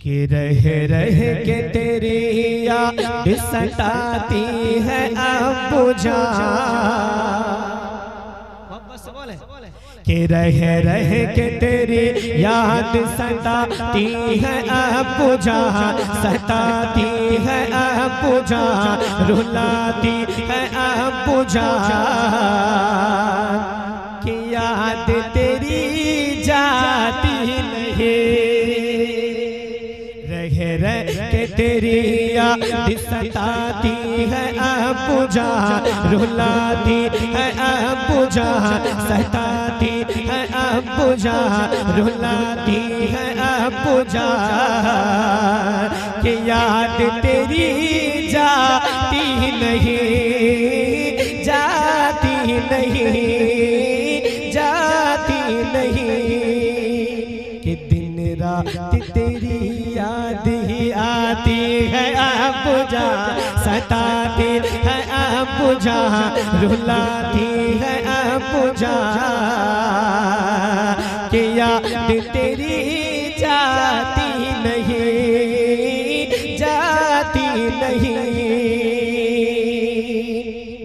कि रह रह के तेरी याद सताती है अब जा कि रह रह के तेरी याद सताती है अब सताती है अब रुलाती है अब जा कि याद तेरी रह के तेरी याद सताती है अब जा रुलाती है अब जा सताती है अब जा रुलाती है अब जा कि याद तेरी जाती नहीं जाती नहीं। आती है अब जा सताती है अब जा रुलाती है अब जा कि याद तेरी जाती नहीं जाती नहीं।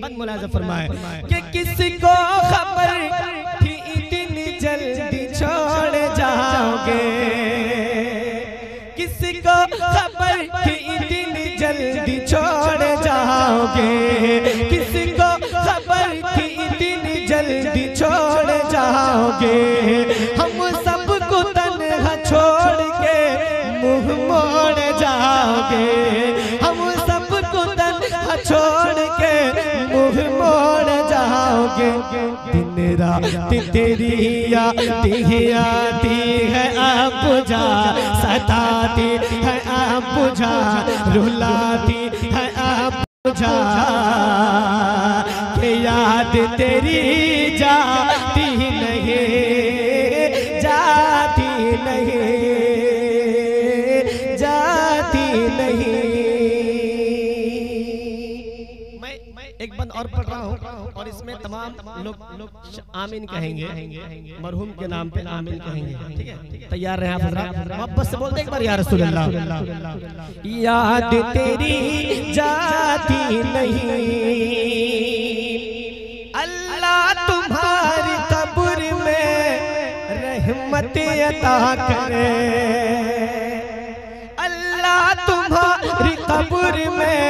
बंद मुलाजा फरमाए कि किसी को खबर थी इतनी जल्दी छोड़ जाओगे? किसी को खबर जाओगे? दिन रात तेरी याद ही है आप जा सताती है आप जा रुलाती है आप जा। और इसमें तमाम लोग लोग आमीन कहेंगे। मरहूम के नाम पे आमीन कहेंगे। ठीक है? तैयार रहे आप मोहब्बत से बोलते एक बार या रसूल अल्लाह याद तेरी जाती नहीं। अल्लाह तुम्हारी कब्र में रहमत अता करे। अल्लाह तुम्हारी कब्र में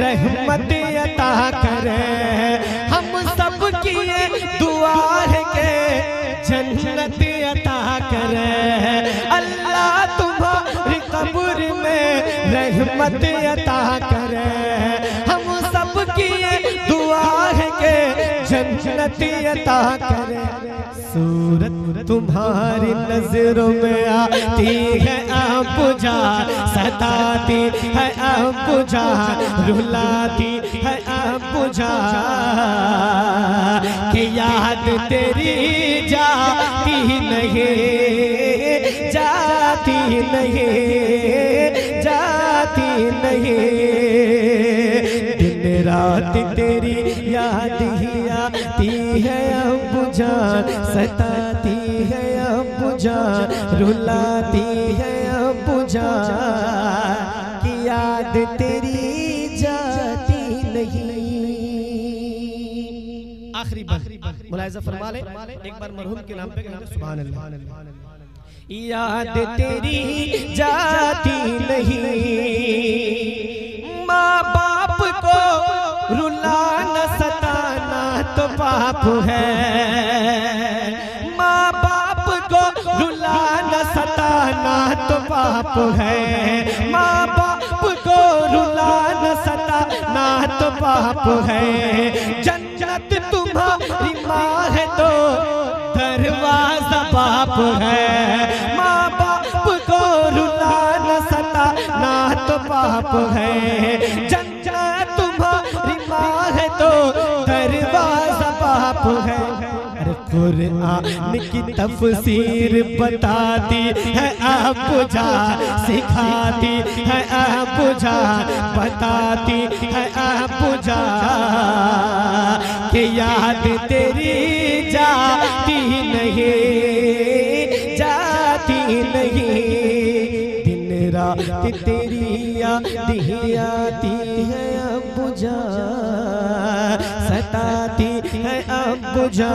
रहमत अता करे। हम सब की जन्नत अता करे। अल्लाह तुम्हारी कब्र में रहमत अता करे। हम सब किए, दुआ है के जन्नत अता करे। सूरत तुम्हारी नज़रों में आती है आप सताती है आप जा रुलाती है आप कि याद तेरी जाती नहीं जाती नहीं जाती नहीं। दिन रात तेरी याद ही आती है जान, सताती है अब जान, रुलाती है अब जान, कि याद तेरी जाती नहीं। आखिरी मुलायजा फरमा ले, एक बार मरहूम के नाम पे सुभान अल्लाह याद तेरी जाती नहीं। माँ बाप को रुला न तो पाप है। माँ बाप को रुलाना, सताना तो पाप है। माँ बाप को रुलाना, सताना तो पाप है। जन्नत तुम्हारी माँ है तो दरवाज़ा बाप है। माँ बाप को रुलाना, सताना तो पाप है। बाप है। कुरान की तफसीर बताती है, आप जा सिखाती है, आप जा बताती है, आप जा कि याद तेरी जाती नहीं जाती नहीं। दिन रात तेरी याद आती है अब जा। अब जा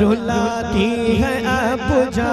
रुलाती है अब जा